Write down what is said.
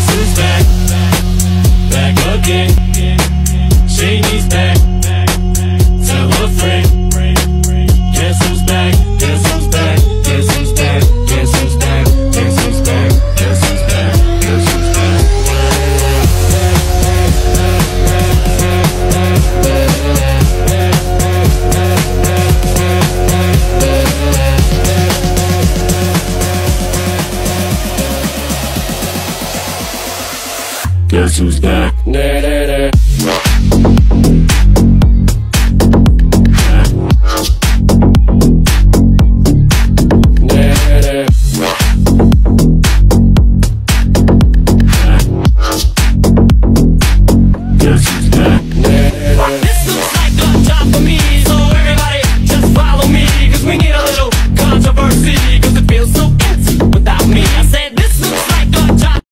Christmas is back. Guess who's back?